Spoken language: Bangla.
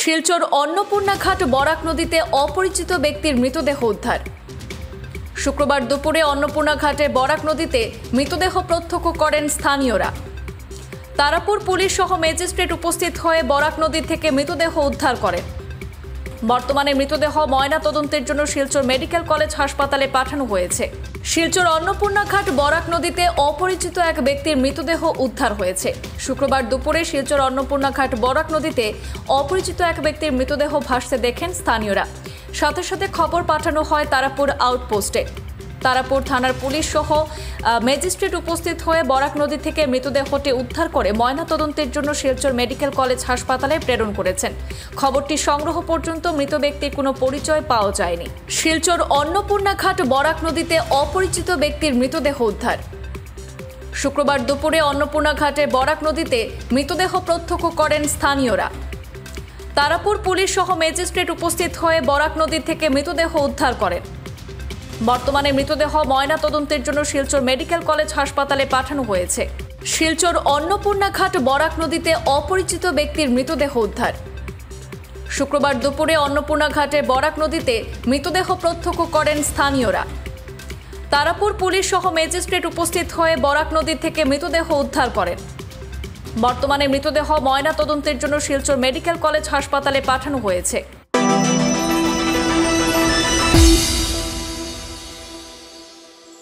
শিলচর অন্নপূর্ণা ঘাট বরাক নদীতে অপরিচিত ব্যক্তির মৃতদেহ উদ্ধার। শুক্রবার দুপুরে অন্নপূর্ণা ঘাটে বরাক নদীতে মৃতদেহ প্রত্যক্ষ করেন স্থানীয়রা। তারাপুর পুলিশ সহ ম্যাজিস্ট্রেট উপস্থিত হয়ে বরাক নদী থেকে মৃতদেহ উদ্ধার করেন। বর্তমানে মৃতদেহ ময়না তদন্তের জন্য শিলচর মেডিকেল কলেজ হাসপাতালে পাঠানো হয়েছে। শিলচর অন্নপূর্ণা ঘাট বরাক নদীতে অপরিচিত এক ব্যক্তির মৃতদেহ উদ্ধার হয়েছে। শুক্রবার দুপুরে শিলচর অন্নপূর্ণা ঘাট বরাক নদীতে অপরিচিত এক ব্যক্তির মৃতদেহ ভাসতে দেখেন স্থানীয়রা। সাথে সাথে খবর পাঠানো হয় তারাপুর আউটপোস্টে। তারাপুর থানার পুলিশ সহ ম্যাজিস্ট্রেট উপস্থিত হয়ে বরাক নদী থেকে মৃতদেহটি উদ্ধার করে ময়নাতদন্তের জন্য শিলচর মেডিকেল কলেজ হাসপাতালে প্রেরণ করেছেন। খবরটি সংগ্রহ পর্যন্ত মৃত ব্যক্তির কোনো পরিচয় পাওয়া যায়নি। শিলচর অন্নপূর্ণা ঘাট বরাক নদীতে অপরিচিত ব্যক্তির মৃতদেহ উদ্ধার। শুক্রবার দুপুরে অন্নপূর্ণা ঘাটে বরাক নদীতে মৃতদেহ প্রত্যক্ষ করেন স্থানীয়রা। তারাপুর পুলিশ সহ ম্যাজিস্ট্রেট উপস্থিত হয়ে বরাক নদী থেকে মৃতদেহ উদ্ধার করেন। বর্তমানে মৃতদেহ ময়না তদন্তের জন্য শিলচর মেডিকেল কলেজ হাসপাতালে পাঠানো হয়েছে। শিলচর অন্নপূর্ণা ঘাট বরাক নদীতে অপরিচিত ব্যক্তির মৃতদেহ উদ্ধার। শুক্রবার দুপুরে অন্নপূর্ণা ঘাটে বরাক নদীতে মৃতদেহ প্রত্যক্ষ করেন স্থানীয়রা। তারাপুর পুলিশ সহ ম্যাজিস্ট্রেট উপস্থিত হয়ে বরাক নদী থেকে মৃতদেহ উদ্ধার করেন। বর্তমানে মৃতদেহ ময়না তদন্তের জন্য শিলচর মেডিকেল কলেজ হাসপাতালে পাঠানো হয়েছে।